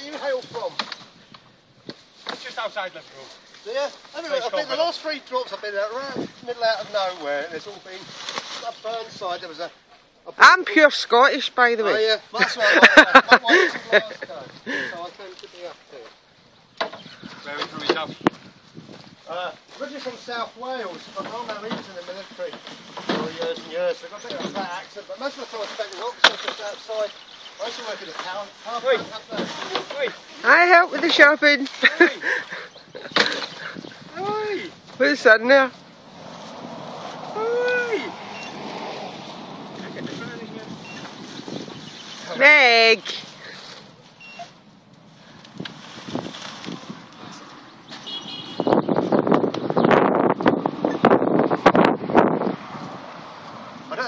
do you hail from? Just outside Liverpool. Do? Anyway, I think been, the last three drops have been out around middle out of nowhere and it's all been up Burnside there was a, a I'm pure Scottish by the oh, way. Oh yeah, that's what My wife's last time, so I tend to be up here. Where are we from uh, from South Wales, but my mum was in the military for years and years, so I got a bit of a flat accent, but most of the time I spent in Oxford just outside I help with the shopping. Sitting there? Oi! Meg!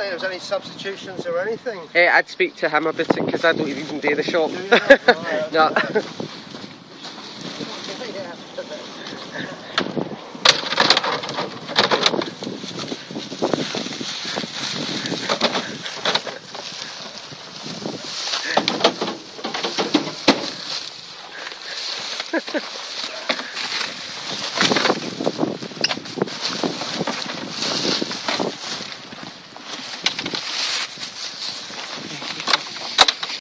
think there was any substitutions or anything. Hey, I'd speak to him a bit because I don't even do the shop. no. Ha